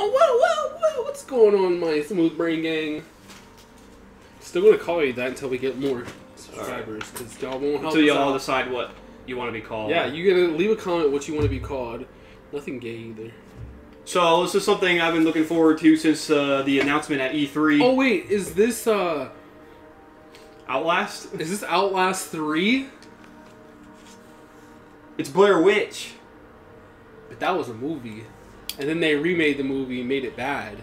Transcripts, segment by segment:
Oh, whoa, whoa, whoa! What's going on, my smooth brain gang? Still gonna call you that until we get more subscribers, because y'all won't help Until y'all decide what you want to be called. Yeah, you gotta leave a comment what you want to be called. Nothing gay either. So this is something I've been looking forward to since uh, the announcement at E3. Oh wait, is this uh, Outlast. is this Outlast three? It's Blair Witch. But that was a movie, and then they remade the movie and made it bad.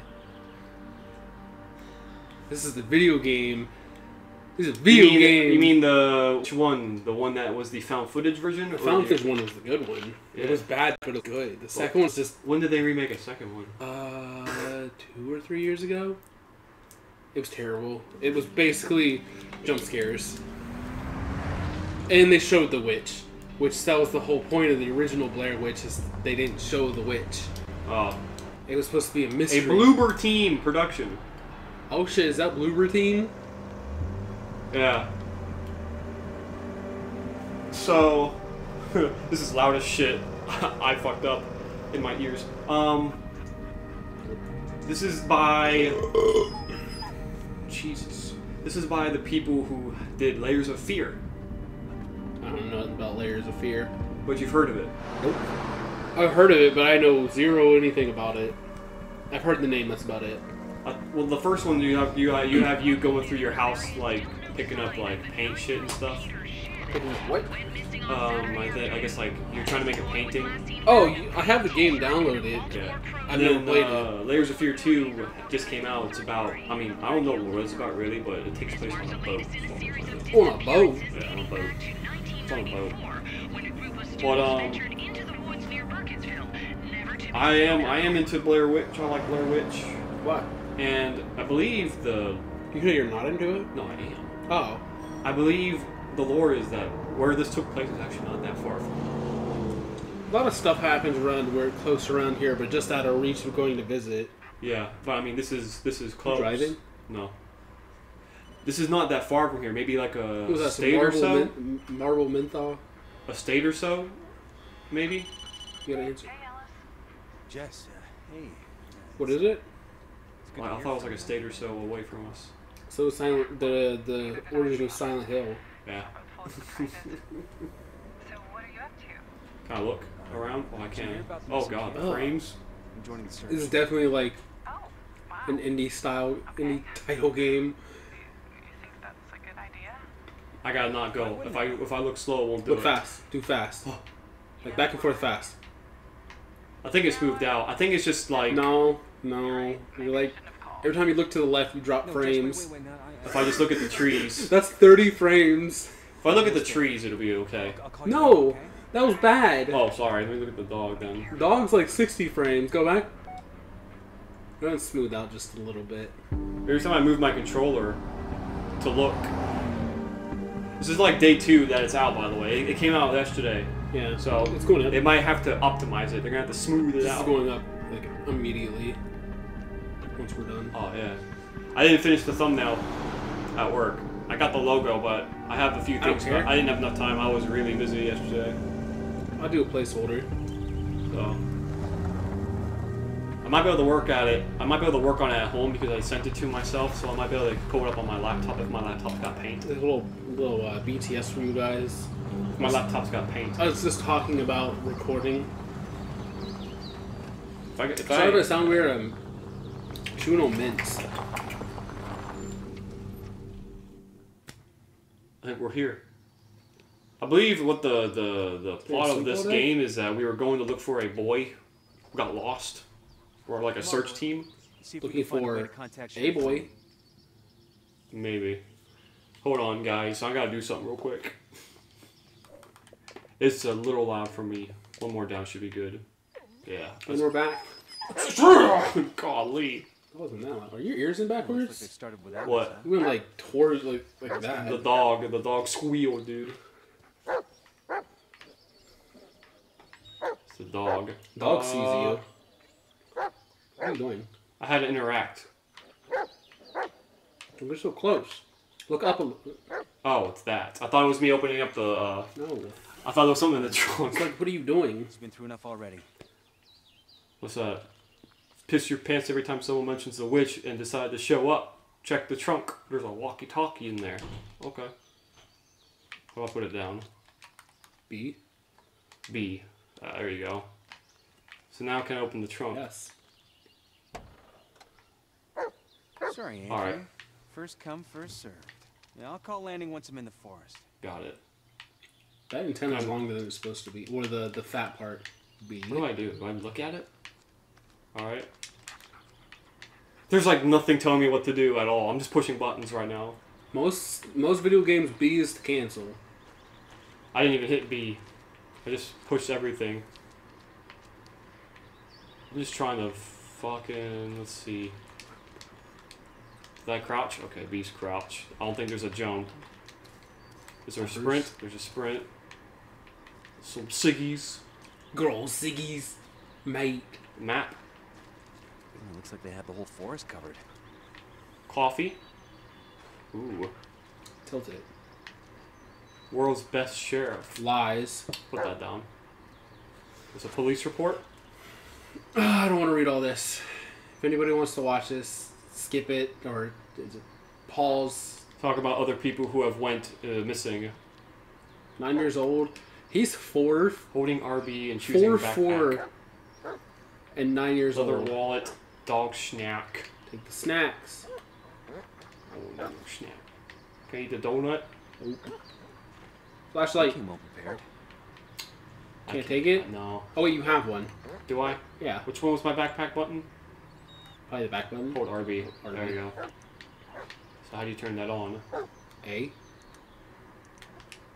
This is the video game. This is a video you mean, game. You mean the which one? The one that was the found footage version? the Found Footage one was the good one. It was bad, but it was good. The second one's just When did they remake a second one? uh two or three years ago. It was terrible. It was basically jump scares, and they showed the witch, which that was the whole point of the original Blair Witch is they didn't show the witch. Oh, It was supposed to be a mystery. a mystery. Bloober Team production. Oh shit! Is that Bloober Team? Yeah. So, this is loud as shit. I fucked up in my ears. Um, this is by. Jesus. This is by the people who did Layers of Fear, I don't know nothing about Layers of Fear. but you've heard of it. Nope. I've heard of it, but I know zero anything about it. I've heard the name. That's about it. Uh, well, the first one you have you have, you have you going through your house like picking up like paint shit and stuff. What? Um, I, th- I guess like you're trying to make a painting. Oh, you- I have the game downloaded. Yeah. I've And never then played uh, Layers of Fear 2 just came out. It's about, I mean, I don't know what it's about really, but it takes place on a boat. On a boat. Yeah, on a boat. It's on a boat. But, um, I am, I am into Blair Witch. I like Blair Witch. What? And I believe the, You know you're not into it? no, I am. Oh. I believe the lore is that where this took place is actually not that far from. A lot of stuff happens around where close around here, but just out of reach of going to visit. Yeah, but I mean, this is, this is close. Driving? No. This is not that far from here. Maybe like a that? State or so. min- marble menthol? a state or so, maybe. You got an answer? Jess, uh, hey. What is it? It's good Well, to I thought it was like a state or so away from us. So silent. The the origin of Silent Hill. Yeah. So what are you up to? Can I look around? Oh, I Did you hear can. about Oh god, the Oh. frames. I'm joining the search. This is definitely like Oh, an indie style, indie title game. You think that's a good idea? I gotta not go. If I if I look slow, it won't do Look it. fast. Do fast. Like back and forth fast. I think it's moved out. I think it's just like No, no. You're like every time you look to the left, you drop No, Jess, wait, frames. wait, wait, no, I- if I just look at the trees. That's 30 frames. If I look at the trees, it'll be okay. I'll call you No, that was bad. Oh, sorry. Let me look at the dog then. Dog's like 60 frames. Go back. Go and smooth out just a little bit. Every time I move my controller to look. This is like day two that it's out, by the way. It, it came out yesterday, Yeah. so it's going up. they might have to optimize it. They're gonna have to smooth it This is out. going up like immediately once we're done. Oh yeah. I didn't finish the thumbnail at work. I got the logo, but I have a few I things. care. I didn't have enough time. I was really busy yesterday, I'll do a placeholder. so I might be able to work at it. I might be able to work on it at home because I sent it to myself, so I might be able to pull it up on my laptop if my laptop's got paint. A little little uh, BTS for you guys. If my laptop's got paint. I was just talking about recording. If I, if Sorry if I I, sound weird. I'm chewing on mints. I think we're here. I believe what the the the plot of this game is that we were going to look for a boy who got lost. Or like a search team. See if we Looking can find a for contact a boy. Maybe. Hold on, guys. I gotta do something real quick. It's a little loud for me. One more down should be good. Yeah. And we're back. Golly. That wasn't that loud. Are your ears in Looks like backwards? started without What? us, huh? You went like towards like like that. The dog. The dog squealed, dude. It's the dog. Dog Uh, sees you. What are you doing? I had to interact. We're so close. Look up a little. Oh, it's that. I thought it was me opening up the. uh No. I thought there was something in the It's trunk. like, what are you doing? He's been through enough already. What's that? piss your pants every time someone mentions the witch and decide to show up. Check the trunk. There's a walkie-talkie in there. Okay. I'll put it down. B. B. Uh, there you go. So now can I open the trunk? Yes. Sorry, Andrew. All right. First come, first served. Yeah, I'll call landing once I'm in the forest. Got it. That antenna is longer than it's supposed to be. Or the the fat part. Be. What do I do? Do I look at it? Alright. There's like nothing telling me what to do at all. I'm just pushing buttons right now. Most most video games B is to cancel. I didn't even hit B. I just pushed everything. I'm just trying to fucking let's see. Did I crouch? Okay, B's crouch. I don't think there's a jump. Is there a sprint? There's a sprint. Some ciggies. Girl, Siggy's mate. Map. Looks like they have the whole forest covered. Coffee. Ooh. Tilt it. World's best sheriff. Lies. Put that down. There's a police report. Ah, I don't want to read all this. If anybody wants to watch this, skip it or pause. Talk about other people who have went uh, missing. Nine years old. He's four, Holding RB and choosing four, backpack. four, and nine years Leather old. wallet. Dog snack. Take the snacks. Oh no, snack. Can I eat the donut? Flashlight. Came well prepared. I Can't take it? No. Oh wait, you have one. Do I? Yeah, Which one was my backpack button? probably the back button. Hold RB. RB. There you go. So how do you turn that on? A.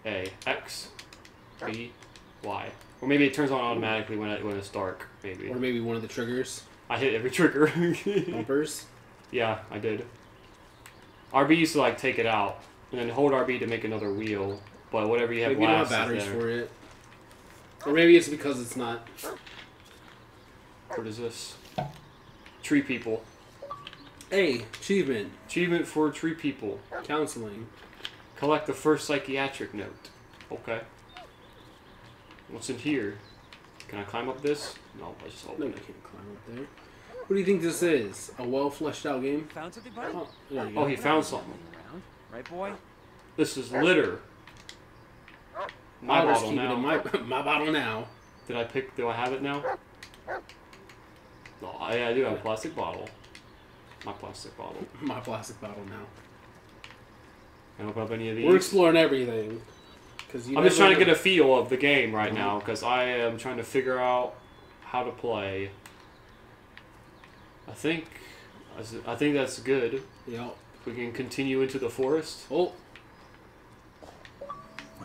A. X. B. Y. Or maybe it turns on automatically when, it, when it's dark. Maybe. Or maybe one of the triggers. I hit every trigger. Bumpers. Yeah, I did. RB used to like take it out and then hold RB to make another wheel. But whatever you have Maybe you don't have batteries for it. Or maybe it's because it's not. What is this? Tree people. A. Achievement. Achievement for tree people. Counseling. Collect the first psychiatric note. Okay. What's in here? Can I climb up this? No, I just No, open you it. can't climb up there. What do you think this is? A well fleshed out game? Found something, buddy? Oh, there you go. Oh, he found something. Around. Right, boy? This is litter. My I'll bottle now. my, my bottle now. Did I pick? Do I have it now? No, I, I do have a plastic bottle. My plastic bottle. My plastic bottle now. Can I open up any of these? We're exploring everything. Cause you I'm just trying to get a feel of the game right Mhm. now because I am trying to figure out how to play. I think, I think that's good. Yep. We can continue into the forest. Oh.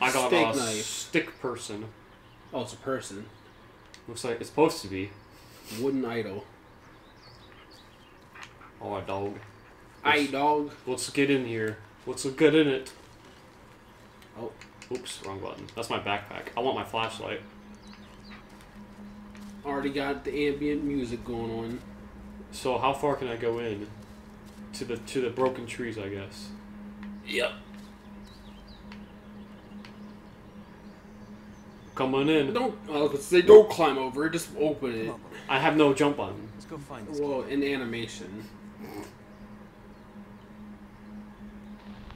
I got Steak a knife. stick person. Oh, it's a person. Looks like it's supposed to be. Wooden idol. Oh, a dog. Aye, dog. Let's get in here. What's so good in it? Oh. Oops, wrong button. That's my backpack. I want my flashlight. Already got the ambient music going on. So how far can I go in? To the to the broken trees, I guess. Yep. Come on in. Don't. I was gonna say don't climb over. it, Just open it. I have no jump button. Let's go find this. Well, in animation.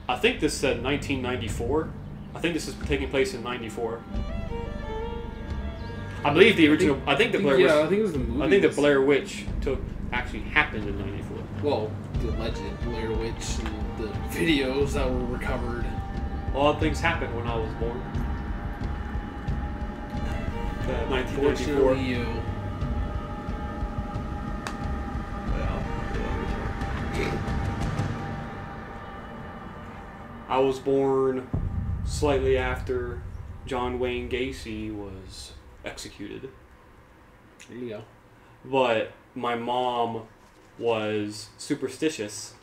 I think this said 1994. I think this is taking place in 94. I believe the original. I think the Blair. yeah, I think it was the movie. I think the Blair Witch took actually happened in 94. Well, the alleged Blair Witch and the videos that were recovered. A lot of things happened when I was born. Uh, 1994. I was born slightly after John Wayne Gacy was executed, There you go. but my mom was superstitious,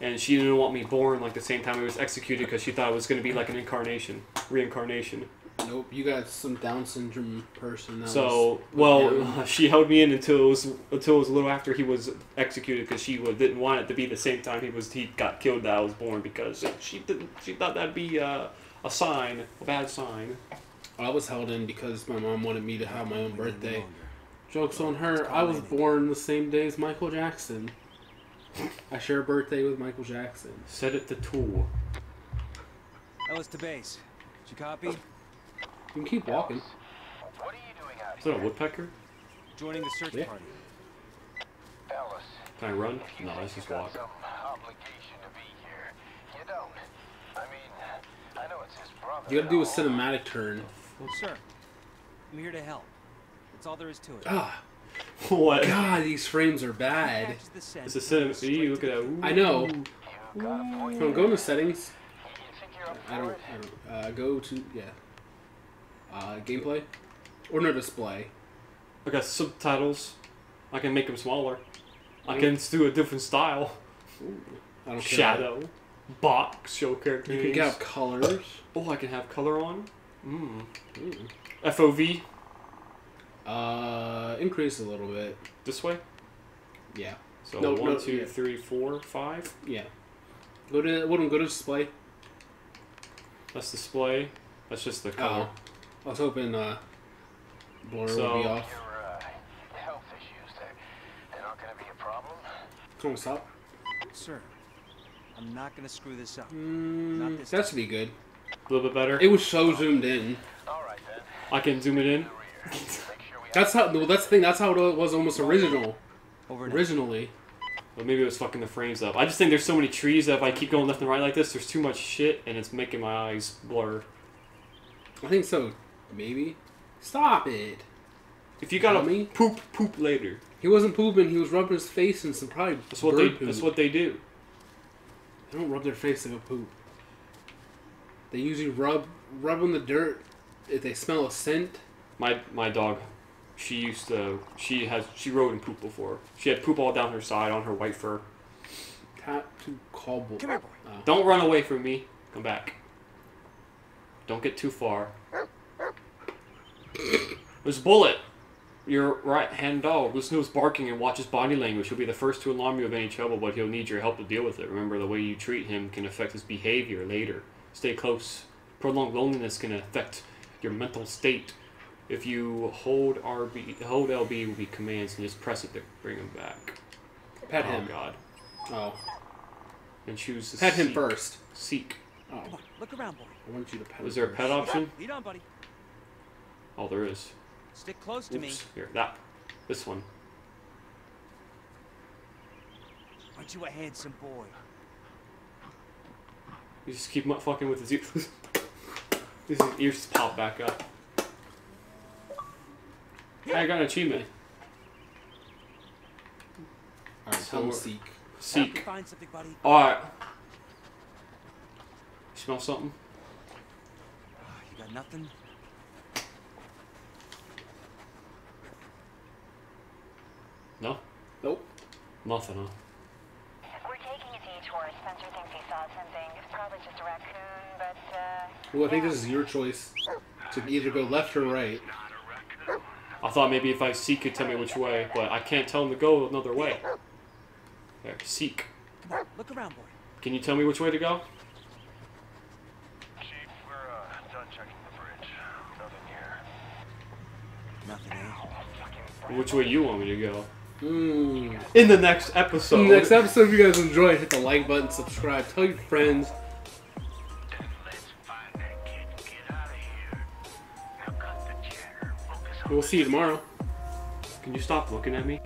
and she didn't want me born like the same time he was executed because she thought it was going to be like an incarnation, reincarnation. Nope, you got some Down syndrome person. That So, was well, down. she held me in until it was until it was a little after he was executed because she wa- didn't want it to be the same time he was he got killed that I was born because she didn't she thought that'd be uh, a sign, a bad sign. I was held in because my mom wanted me to have my own birthday. Joke's on her. I was born the same day as Michael Jackson. I share a birthday with Michael Jackson. Set it to tool. Ellis to base. Did you copy? You can keep walking. What are you doing out Is that a woodpecker? Joining the search Yeah. party. here, Ellis? Can I run? No, think let's just got walk. Some obligation to be here. You don't. I mean, I know it's his brother. You gotta do a cinematic turn. Sir, I'm here to help. That's all there is to it. Ah, what? God, these frames are bad. Catches the It's a cinema. straight Ew, look at that. Ooh. I know. You got a point. Come on, go into settings. You think you're up I don't. I don't uh, go to yeah. Gameplay or no display. I got subtitles. I can make them smaller. I can do a different style. I don't care. Shadow. Box. Show character You can have colors. Oh, I can have color on. Mm. Ooh. FOV. Uh, increase a little bit. This way. Yeah, So No, one, no, two, yeah. three, four, five. yeah. Go to what? Go to display. That's display. That's just the color. Oh, I was hoping uh, blur So- would be off. Your uh, health issues, they're, they're not going to be a problem. Come on, stop. Sir, I'm not gonna screw this up. Mm, this that should be good. A little bit better. It was so zoomed in. All right, then. I can zoom it in. The rear. Make sure we That's how. Well, that's the thing. That's how it was almost original. Over. Originally. But maybe it was fucking the frames up. I just think there's so many trees that if I keep going left and right like this, there's too much shit and it's making my eyes blur. I think so. Maybe. Stop it. If you gotta Dummy. poop, poop later. He wasn't pooping. He was rubbing his face in some probably That's what they. poop. That's what they do. They don't rub their face to go poop. They usually rub rub on the dirt if they smell a scent. My my dog, she used to. She has. She rode in poop before. She had poop all down her side on her white fur. Tap to cobble. Come here, boy. Uh, Don't run away from me. Come back. Don't get too far. There's a bullet. Your right hand dog. Listen to his barking and watch his body language. He'll be the first to alarm you of any trouble, but he'll need your help to deal with it. Remember, the way you treat him can affect his behavior later. Stay close. Prolonged loneliness can affect your mental state. If you hold RB, hold LB will be commands and just press it to bring him back. pet oh him. God. Oh, And choose to pet him first. Seek. Oh, Come on, look around, boy. I want you to pet. Was there a pet option? Lead on, buddy. Oh, there is. Stick close to me. Here, that. This one. Aren't you a handsome boy? You just keep mu- fucking with his ears. his ears just pop back up. Hey, I got an achievement. All right, So come seek. Seek. Something, buddy. Alright. Smell something? Ah, you got nothing? Nothing, huh? We're taking a detour. Spencer thinks he saw something. It's probably just a raccoon, but, uh... Well, I think this is your choice to either go left or right. I thought maybe if I seek, it'd tell me which way, but I can't tell him to go another way. There, seek. Come on, look around, boy. Can you tell me which way to go? Chief, we're uh, done checking the bridge. Nothing here. Nothing, eh? Which way you want me to go? Mm. In the next episode. In the Next episode, if you guys enjoy, hit the like button, subscribe, tell your friends. Let's find that kid and get out of here. Now cut the chatter. Focus on We'll see you tomorrow. Can you stop looking at me?